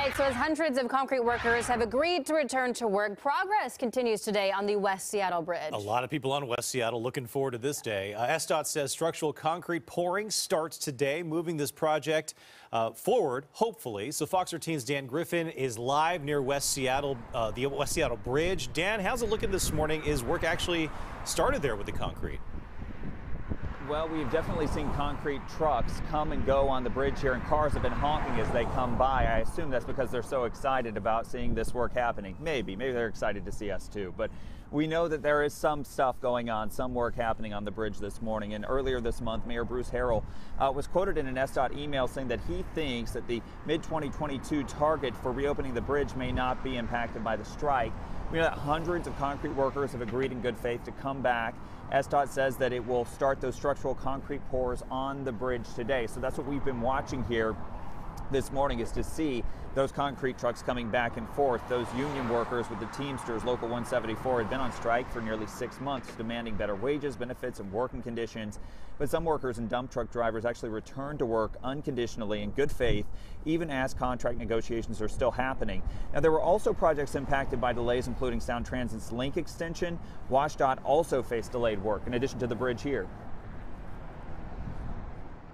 Right, so as hundreds of concrete workers have agreed to return to work, progress continues today on the West Seattle Bridge. A lot of people on West Seattle looking forward to this day. Uh, SDOT says structural concrete pouring starts today, moving this project uh, forward, hopefully. So Fox 13's Dan Griffin is live near West Seattle, uh, the West Seattle Bridge. Dan, how's it looking this morning? Is work actually started there with the concrete? Well, we've definitely seen concrete trucks come and go on the bridge here, and cars have been honking as they come by. I assume that's because they're so excited about seeing this work happening. Maybe, maybe they're excited to see us too. But we know that there is some stuff going on, some work happening on the bridge this morning. And earlier this month, Mayor Bruce Harrell uh, was quoted in an SDOT email saying that he thinks that the mid 2022 target for reopening the bridge may not be impacted by the strike. We know that hundreds of concrete workers have agreed in good faith to come back. SDOT says that it will start those structural concrete pours on the bridge today. So that's what we've been watching here this morning is to see those concrete trucks coming back and forth. Those union workers with the Teamsters, Local 174, had been on strike for nearly six months, demanding better wages, benefits, and working conditions. But some workers and dump truck drivers actually returned to work unconditionally in good faith, even as contract negotiations are still happening. Now, there were also projects impacted by delays, including Sound Transit's link extension. WashDOT also faced delayed work, in addition to the bridge here.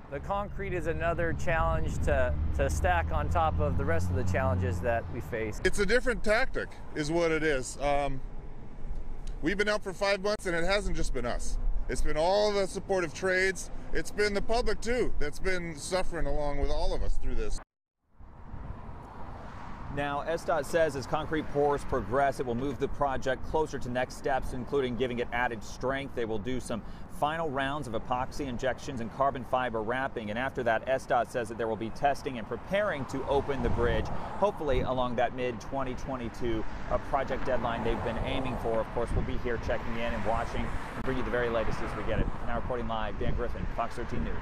The concrete is another challenge to, to stack on top of the rest of the challenges that we face. It's a different tactic, is what it is. Um, we've been out for five months, and it hasn't just been us. It's been all the supportive trades. It's been the public, too, that's been suffering along with all of us through this. Now, SDOT says as concrete pours progress, it will move the project closer to next steps, including giving it added strength. They will do some final rounds of epoxy injections and carbon fiber wrapping. And after that, SDOT says that there will be testing and preparing to open the bridge, hopefully along that mid 2022 uh, project deadline they've been aiming for. Of course, we'll be here checking in and watching and bring you the very latest as we get it. Now reporting live, Dan Griffin, Fox 13 News.